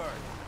guard.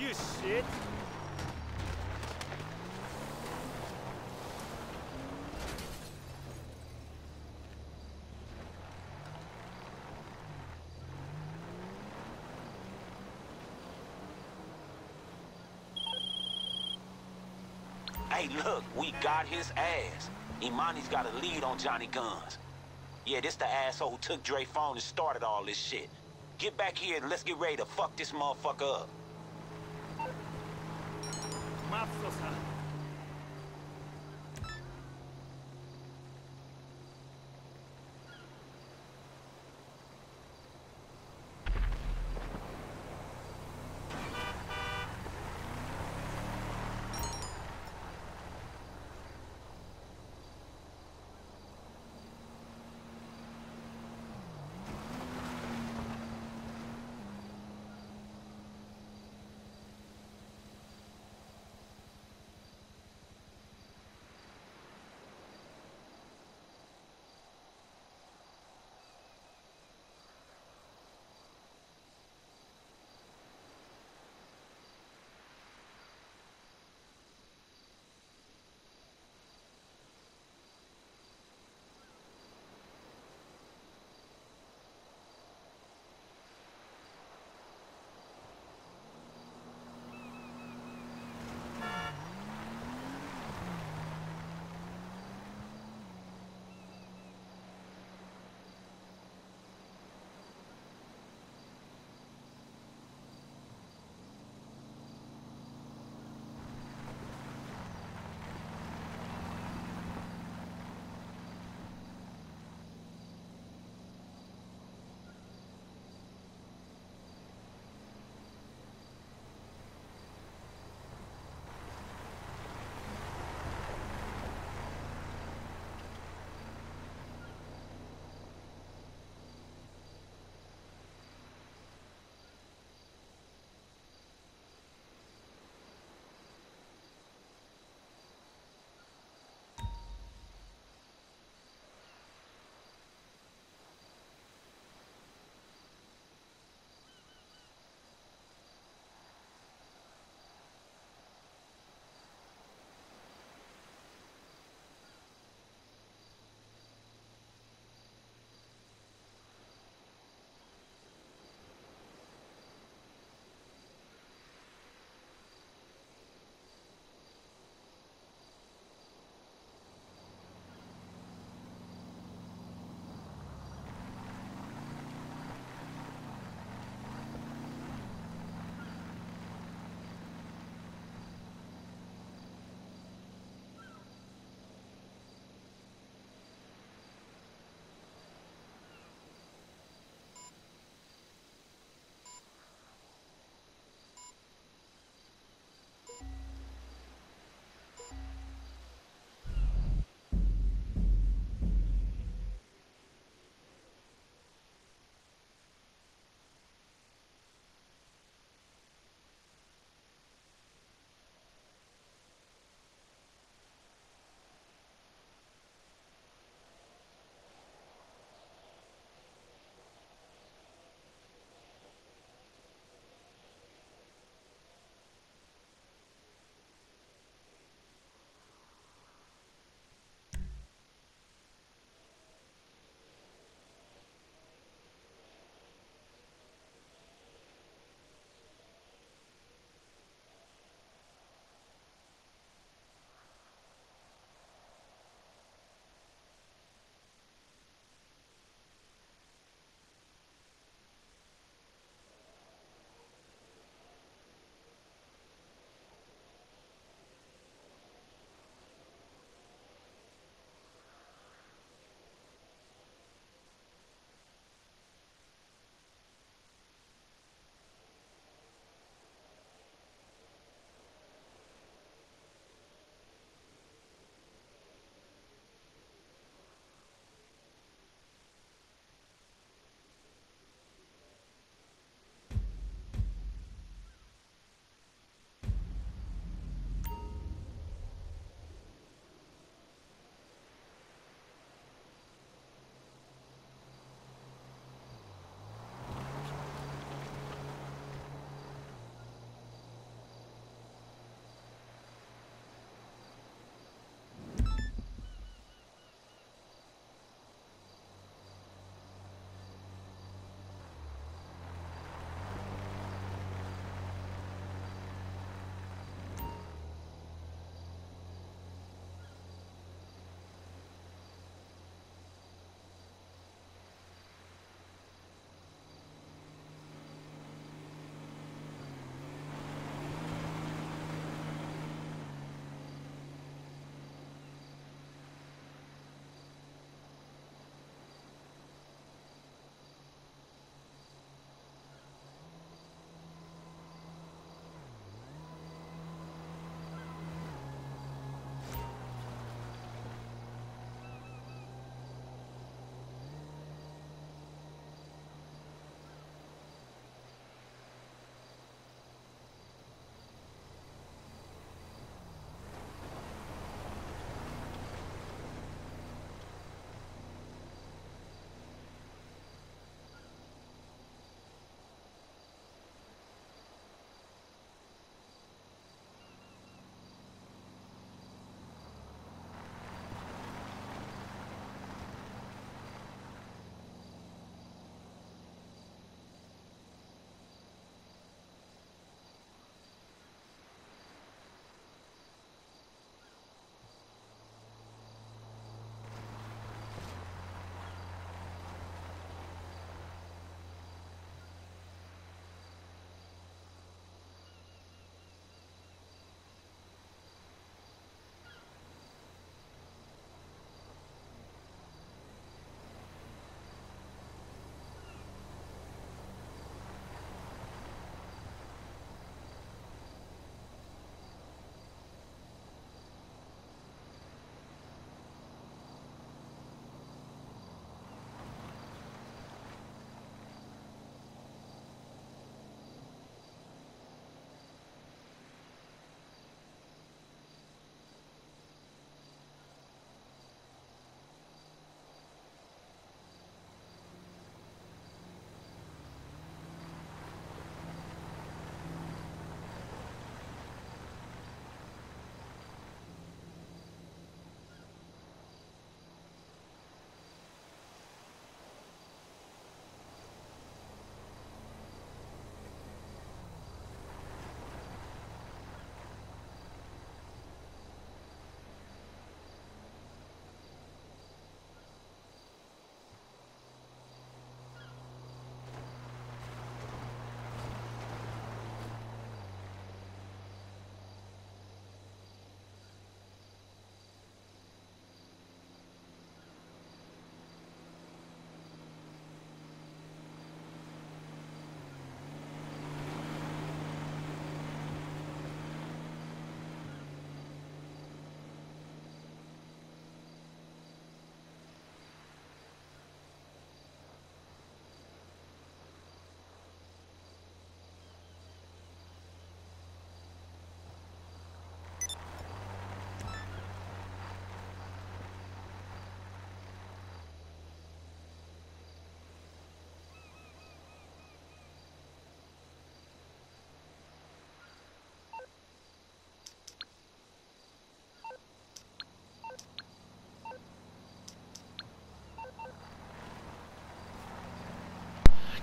You shit! Hey, look, we got his ass. Imani's got a lead on Johnny Guns. Yeah, this the asshole who took Dre phone and started all this shit. Get back here and let's get ready to fuck this motherfucker up slow, huh?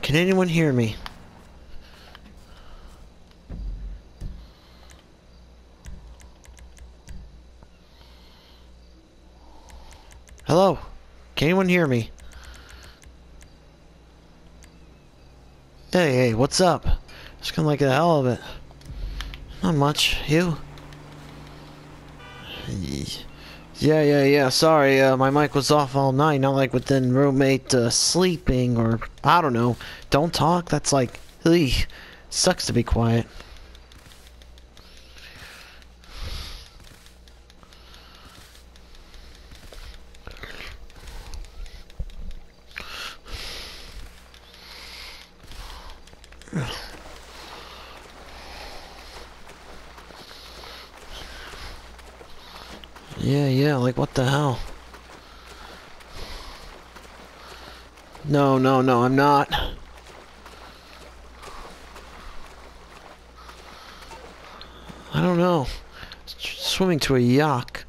Mafiosa. anyone hear me? Hello? Can anyone hear me? Hey, hey, what's up? Just kind of like the hell of it. Not much. You? Yeah, yeah, yeah. Sorry, uh, my mic was off all night. Not like within roommate uh, sleeping or I don't know. Don't talk. That's like, sucks to be quiet. Yeah, yeah, like what the hell? No, I'm not. I don't know. Swimming to a yacht.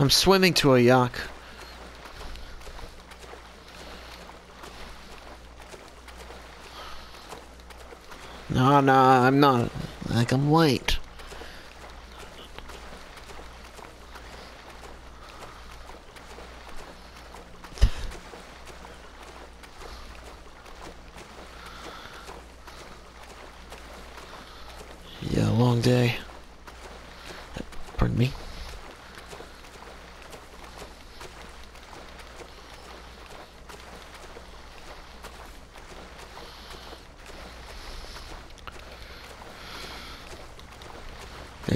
I'm swimming to a yacht. No, no, I'm not. Like, I'm late. Yeah, long day. Pardon me.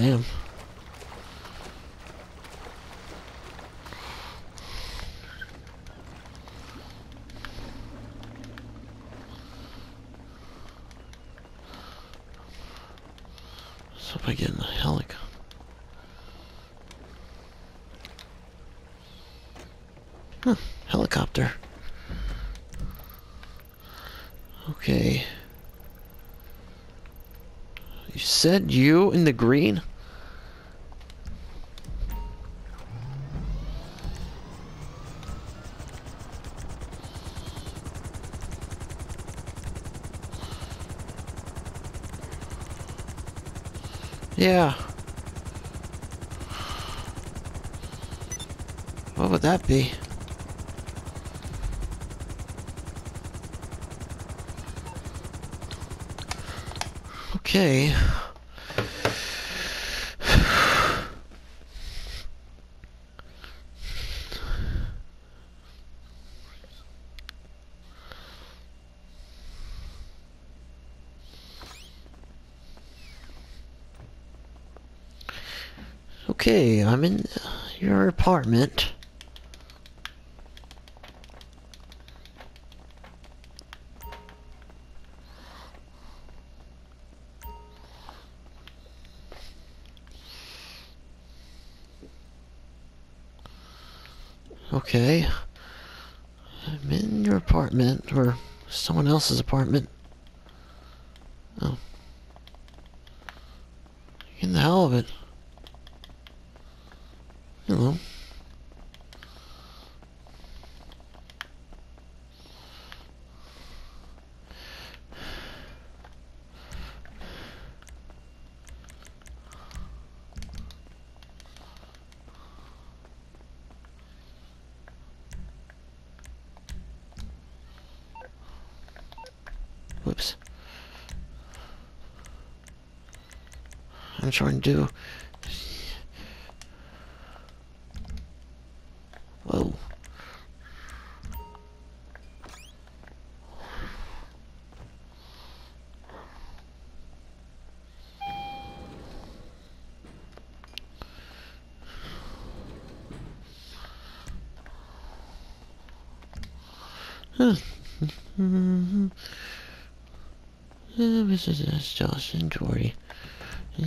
Damn. So if I get in the helicopter. Huh, helicopter. Okay. You said you in the green? Yeah. What would that be? Okay. Okay, I'm in your apartment. Okay. I'm in your apartment, or someone else's apartment. Oh. In the hell of it. Hello. Whoops. I'm trying to do. Whoa. This is Josh and Jordy. Yeah.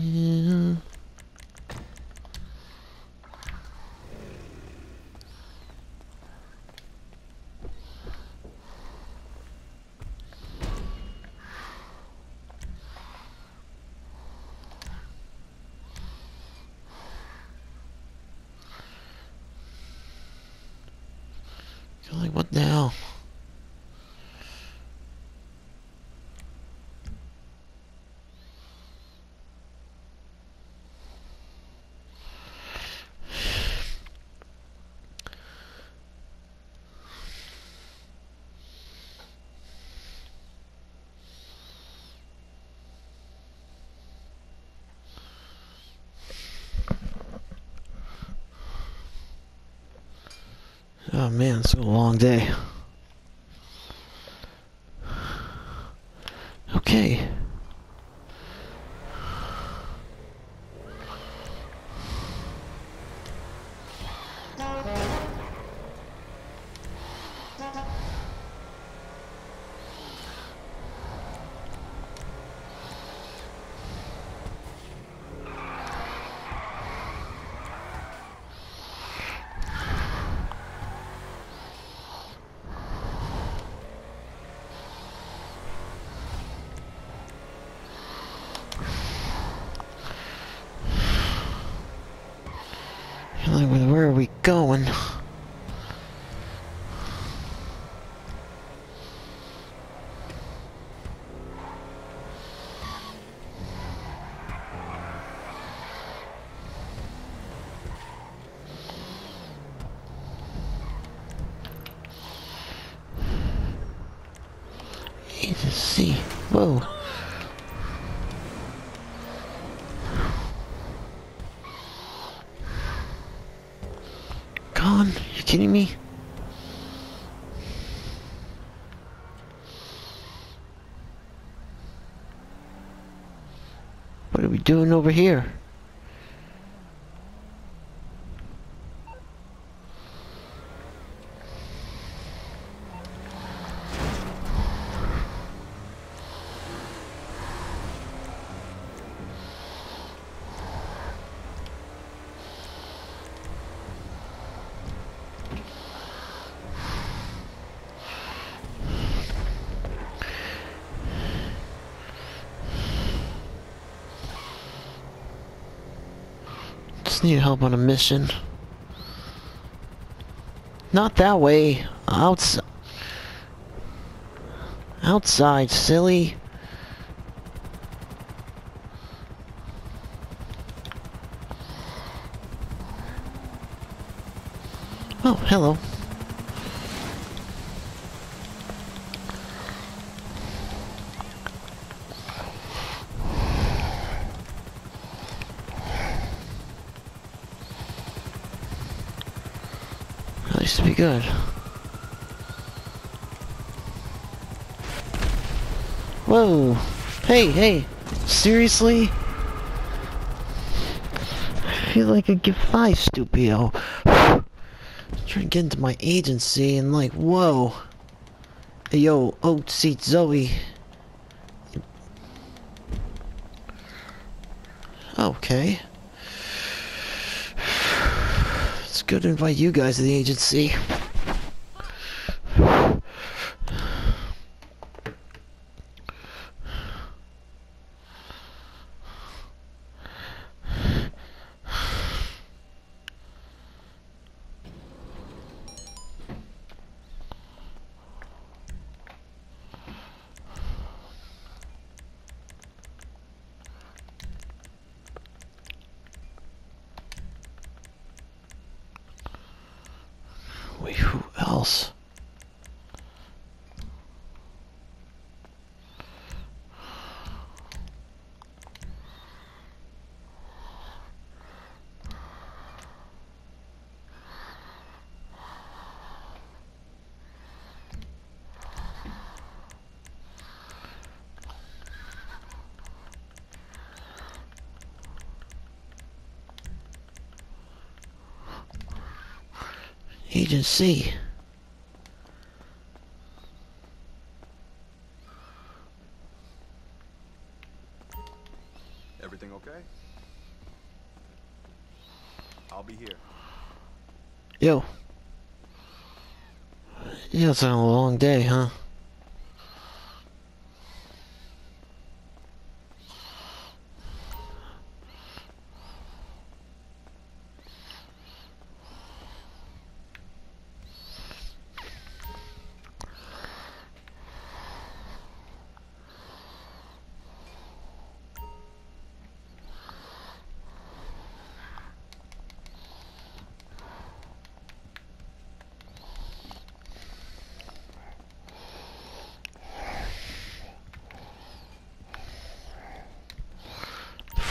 You're like, what the hell? Oh man, it's been a long day. Okay. Like, where where are we going? Agency. Whoa. Gone? You kidding me? What are we doing over here? Need help on a mission. Not that way. Outside. Outside, silly. Oh, hello. Good. Whoa! Hey, hey! Seriously? I feel like I get five, stupido. Trying to get into my agency and like, whoa. Hey, yo, oat seat Zoe. Okay. It's good to invite you guys to the agency. Wait, who else? Agency. Everything okay? I'll be here. Yo. Yeah, it's been a long day, huh?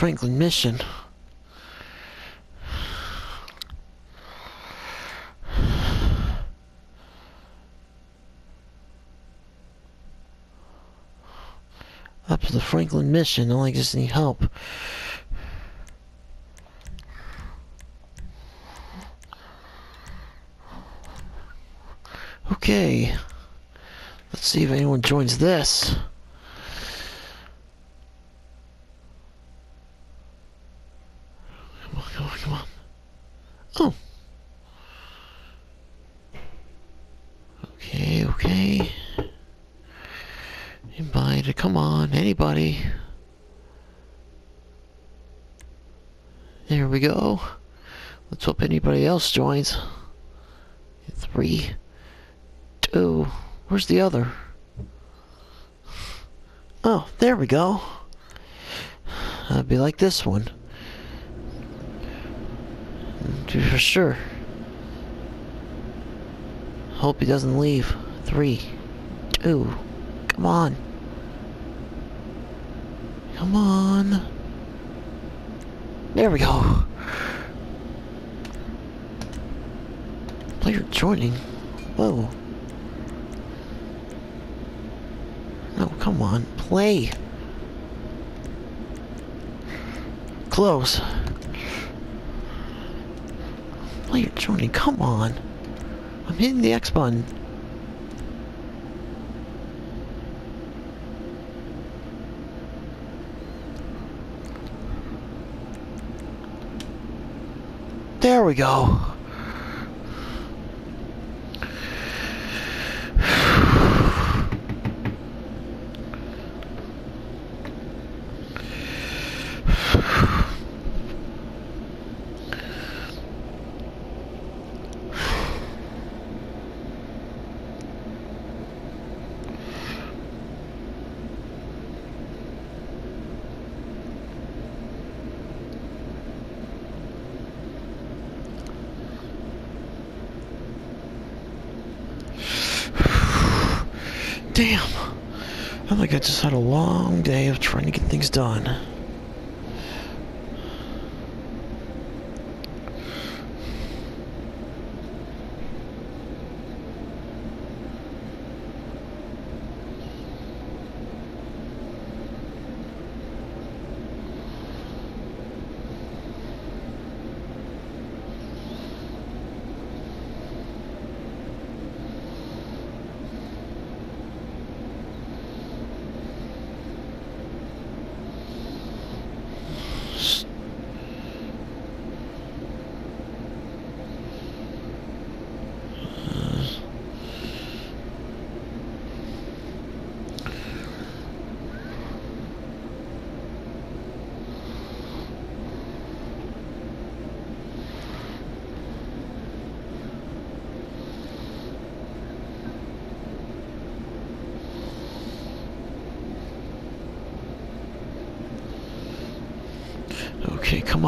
Franklin Mission. Up to the Franklin Mission, only just need help. Okay. Let's see if anyone joins this. Oh. Okay, okay. Anybody, come on, anybody. There we go. Let's hope anybody else joins. Three, two, where's the other? Oh, there we go. That'd be like this one. For sure. Hope he doesn't leave. Three, two, come on. Come on. There we go. Player joining. Whoa. No, come on. Play. Close. Player joining. Come on. I'm hitting the X button. There we go. Damn. I like I just had a long day of trying to get things done.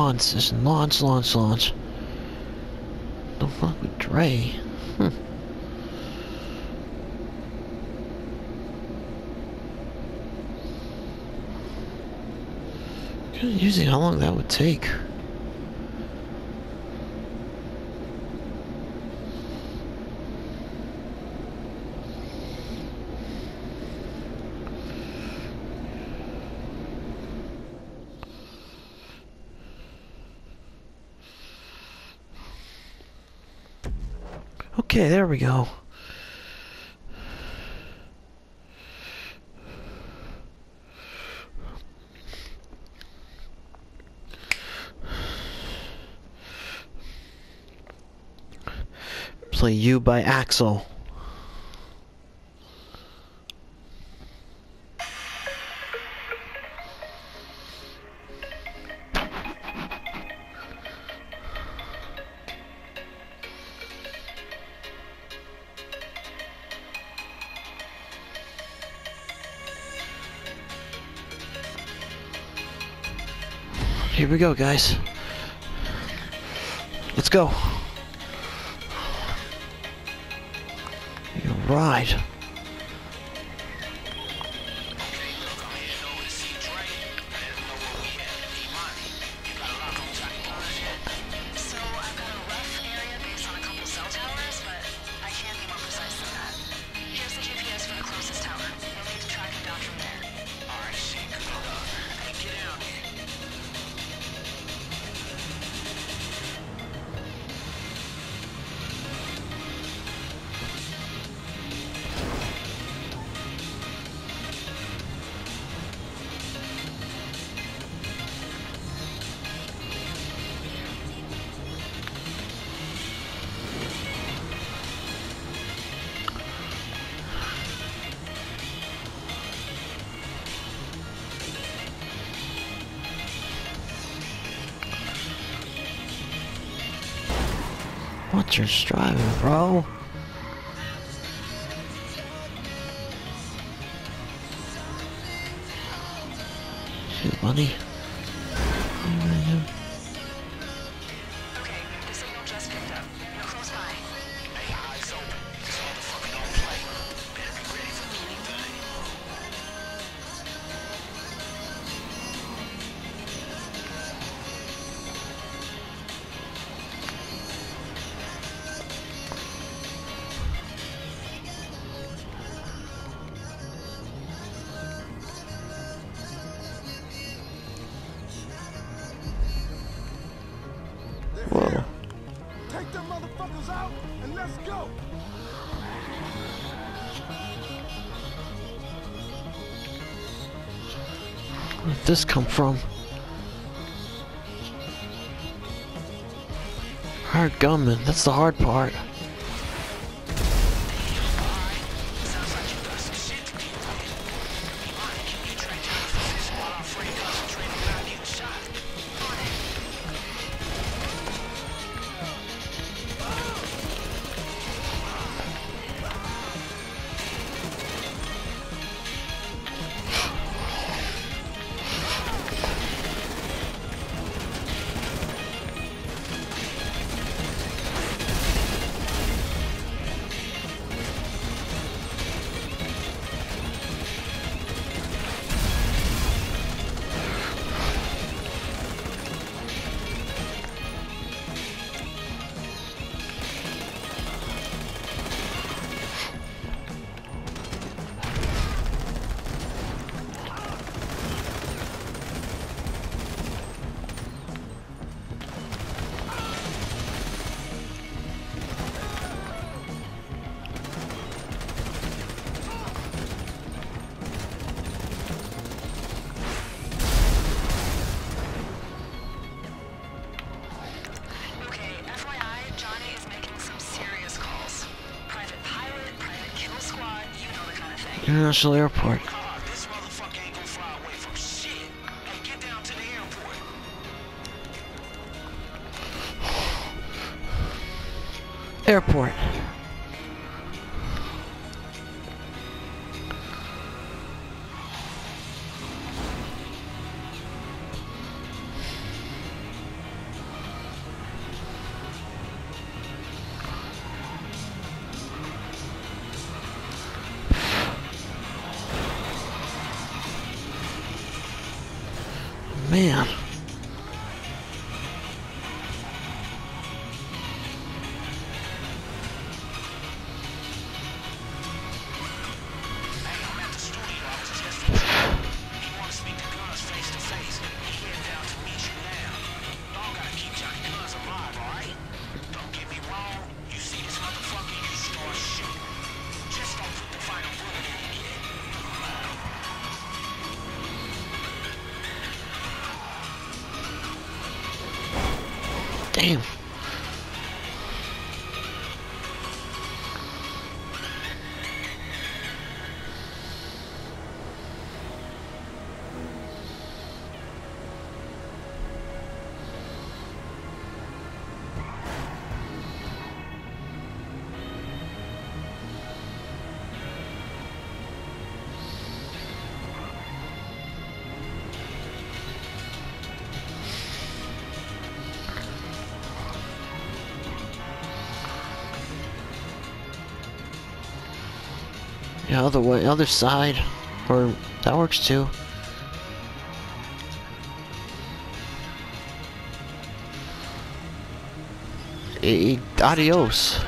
Session. Launch, launch, launch. The fuck with Dre? Hmm. Usually how long that would take. Okay, there we go. Play You by Axel. We go, guys. Let's go. All right. Richard's striving, bro. Shoot, buddy. this come from? Hard gunman, that's the hard part. international airport. Yeah, other way, other side. Or, that works too. Adios.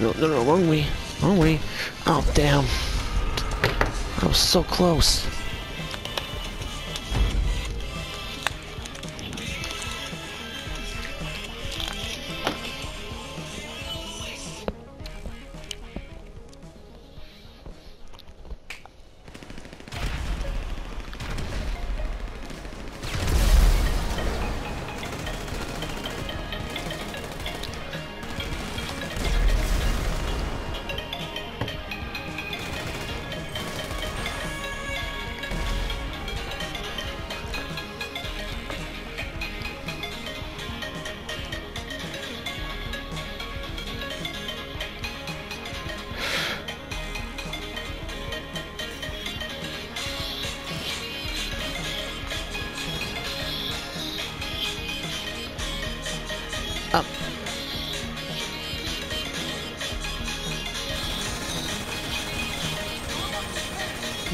No, no, no, wrong way. Wrong way. Oh, damn. I was so close.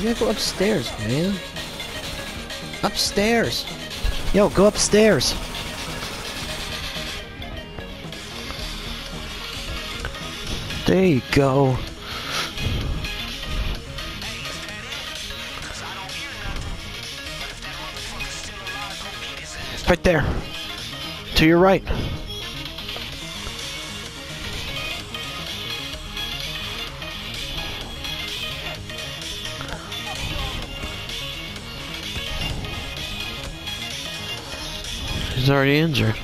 Gotta go upstairs, man. Upstairs. Yo, go upstairs. There you go. Right there. To your right. He's already injured.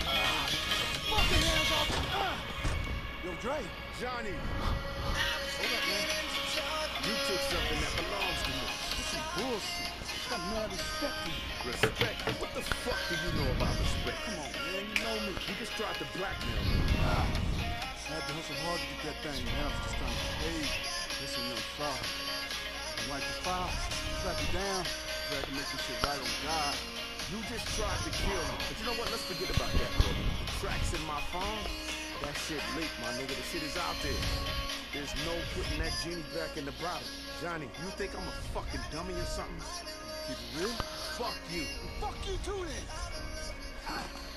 There's no putting that genie back in the bottle. Johnny, you think I'm a fucking dummy or something? Keep it real. Fuck you. Fuck you too then.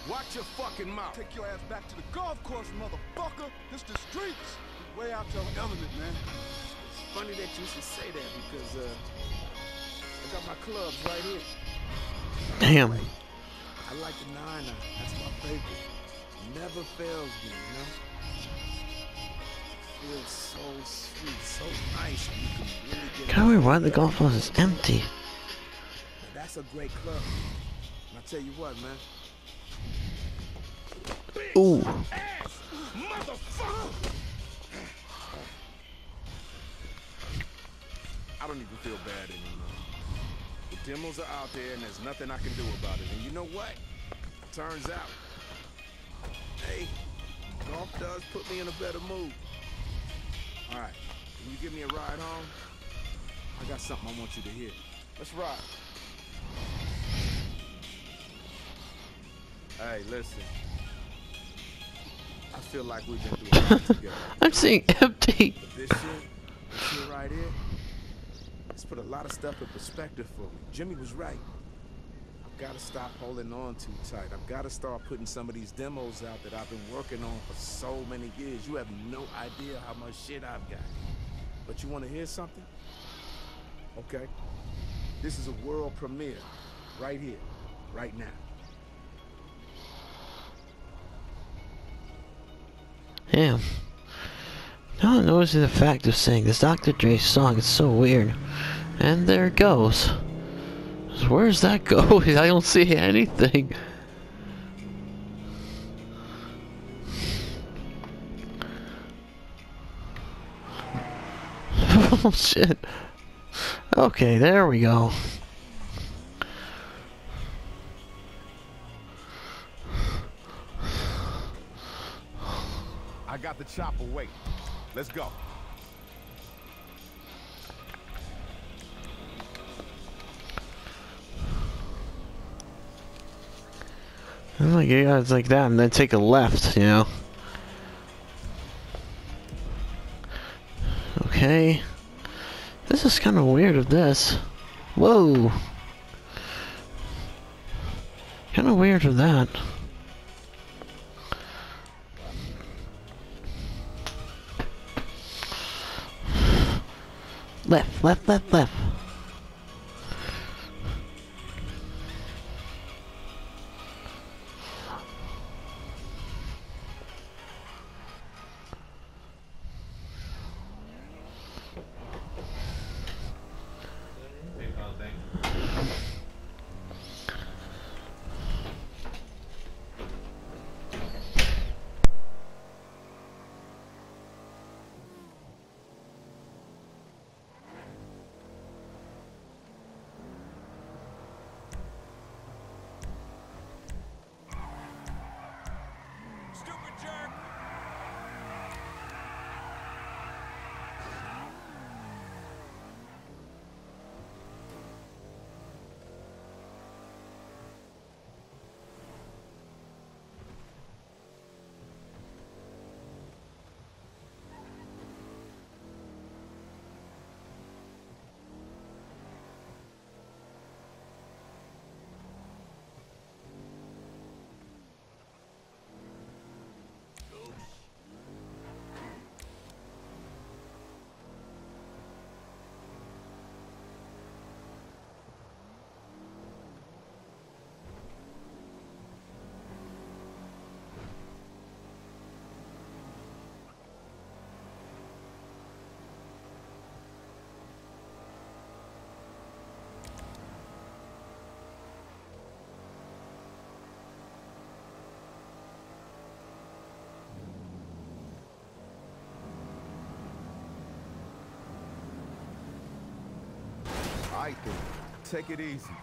Watch your fucking mouth. Take your ass back to the golf course, motherfucker. This the streets. Way out your element, man. It's funny that you should say that because uh, I got my clubs right here. Damn. I like the nine iron. That's my favorite. Never fails me, you know. Feels so sweet, so nice. You can really get. Kind of weird why the golf course is empty. That's a great club. I tell you what, man. Ooh. I don't even feel bad anymore. The demos are out there, and there's nothing I can do about it. And you know what? Turns out, hey, golf does put me in a better mood. All right, can you give me a ride home? I got something I want you to hear. Let's rock. Hey, listen. I feel like we've been through a lot together. I'm seeing empty. But this shit, this shit right here, it's put a lot of stuff in perspective for me. Jimmy was right. I've got to stop holding on too tight. I've got to start putting some of these demos out that I've been working on for so many years. You have no idea how much shit I've got. But you want to hear something? Okay. This is a world premiere, right here, right now. Damn. No one knows the fact of saying this Dr. Dre song is so weird. And there it goes. Where's that go? I don't see anything. oh shit. Okay, there we go. I got the chopper wait. Let's go. I'm like, yeah, it's like that, and then take a left, you know. Okay. This is kind of weird of this. Whoa. Kind of weird of that. Left, left, left, left. Take it easy.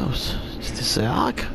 Goes. Is this a hawk?